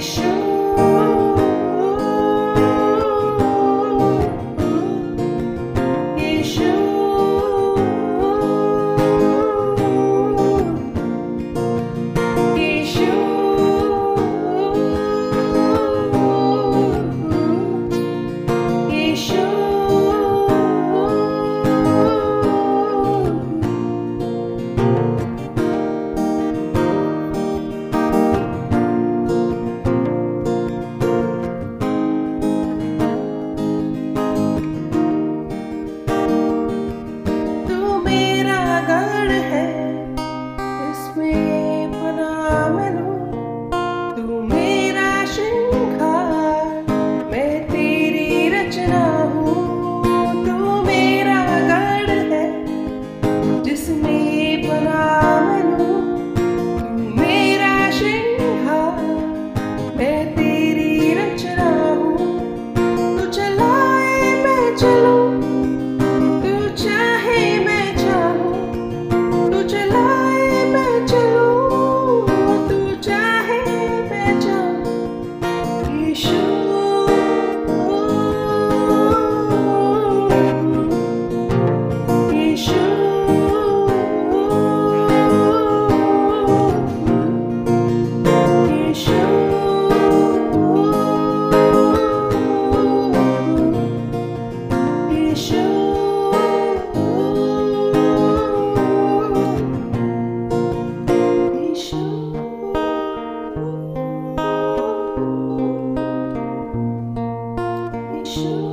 show. Pedir sure.